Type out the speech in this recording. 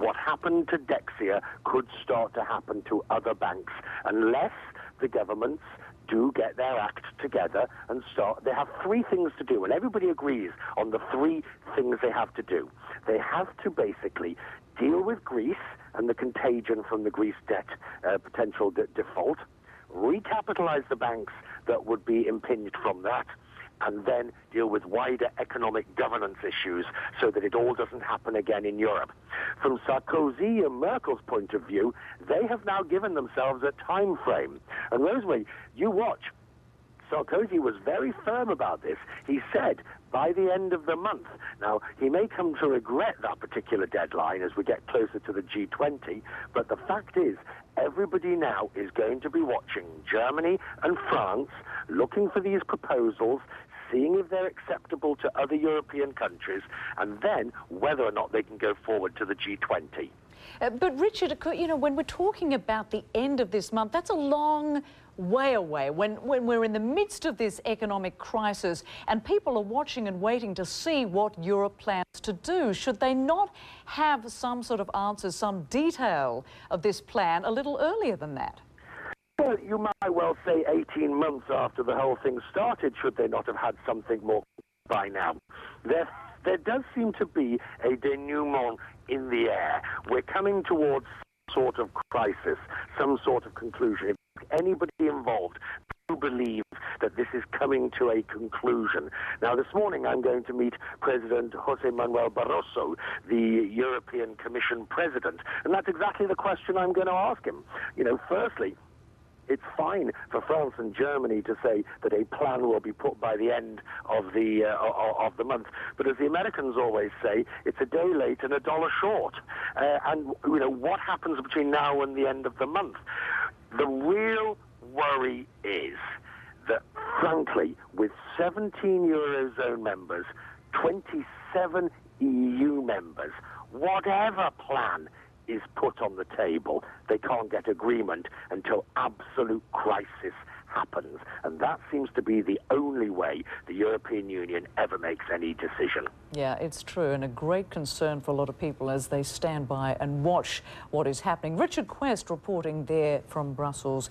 what happened to Dexia could start to happen to other banks unless the governments do get their act together and start. They have three things to do, and everybody agrees on the three things they have to do. They have to basically deal with Greece and the contagion from the Greece debt uh, potential de- default, recapitalize the banks that would be impinged from that, and then deal with wider economic governance issues so that it all doesn't happen again in Europe. From Sarkozy and Merkel's point of view, they have now given themselves a time frame. And Rosemary, you watch. Sarkozy was very firm about this. He said by the end of the month. Now, he may come to regret that particular deadline as we get closer to the G20, but the fact is, everybody now is going to be watching Germany and France looking for these proposals, seeing if they're acceptable to other European countries, and then whether or not they can go forward to the G20. Uh, but Richard, you know, when we're talking about the end of this month, that's a long way away when, when we're in the midst of this economic crisis and people are watching and waiting to see what Europe plans to do. Should they not have some sort of answers, some detail of this plan a little earlier than that? Well, you might well say 18 months after the whole thing started, should they not have had something more by now? There, there does seem to be a denouement in the air. We're coming towards some sort of crisis, some sort of conclusion. If anybody involved do believe that this is coming to a conclusion. Now, this morning I'm going to meet President Jose Manuel Barroso, the European Commission President, and that's exactly the question I'm going to ask him. You know, firstly, it's fine for France and Germany to say that a plan will be put by the end of the uh, of the month. But as the Americans always say, it's a day late and a dollar short. Uh, and you know what happens between now and the end of the month? The real worry is that, frankly, with 17 eurozone members, 27 EU members, whatever plan is put on the table. They can't get agreement until absolute crisis happens. And that seems to be the only way the European Union ever makes any decision. Yeah, it's true, and a great concern for a lot of people as they stand by and watch what is happening. Richard Quest reporting there from Brussels.